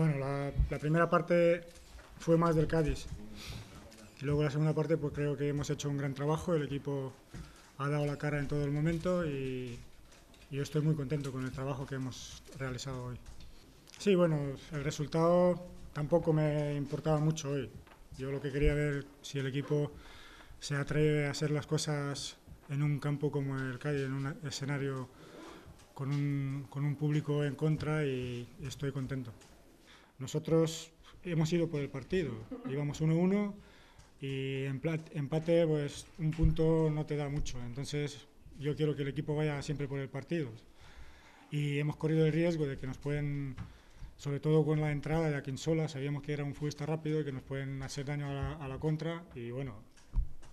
Bueno, la, primera parte fue más del Cádiz. Y luego la segunda parte, pues creo que hemos hecho un gran trabajo. El equipo ha dado la cara en todo el momento y, yo estoy muy contento con el trabajo que hemos realizado hoy. Sí, bueno, el resultado tampoco me importaba mucho hoy. Yo lo que quería ver si el equipo se atreve a hacer las cosas en un campo como el Cádiz, en un escenario con un público en contra y estoy contento. Nosotros hemos ido por el partido, íbamos 1-1 y empate pues un punto no te da mucho, entonces yo quiero que el equipo vaya siempre por el partido. Y hemos corrido el riesgo de que nos pueden, sobre todo con la entrada de Aquinsola, sabíamos que era un futbolista rápido y que nos pueden hacer daño a la, contra. Y bueno,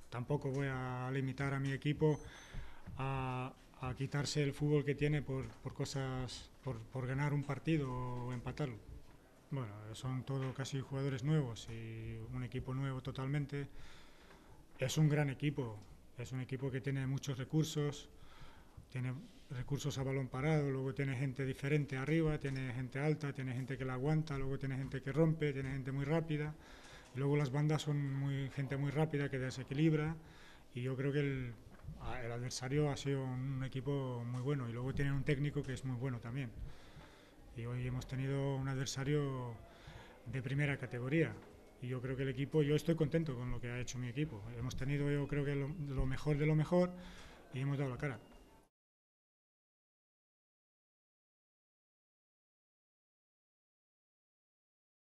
tampoco voy a limitar a mi equipo a, quitarse el fútbol que tiene por, cosas, por ganar un partido o empatarlo. Bueno, son todos casi jugadores nuevos y un equipo nuevo totalmente. Es un gran equipo, es un equipo que tiene muchos recursos, tiene recursos a balón parado, luego tiene gente diferente arriba, tiene gente alta, tiene gente que la aguanta, luego tiene gente que rompe, tiene gente muy rápida. Luego las bandas son gente muy rápida que desequilibra y yo creo que el, el adversario ha sido un equipo muy bueno y luego tienen un técnico que es muy bueno también y hoy hemos tenido un adversario de primera categoría y yo creo que el equipo, yo estoy contento con lo que ha hecho mi equipo. Hemos tenido yo creo que lo, lo mejor de lo mejor y hemos dado la cara.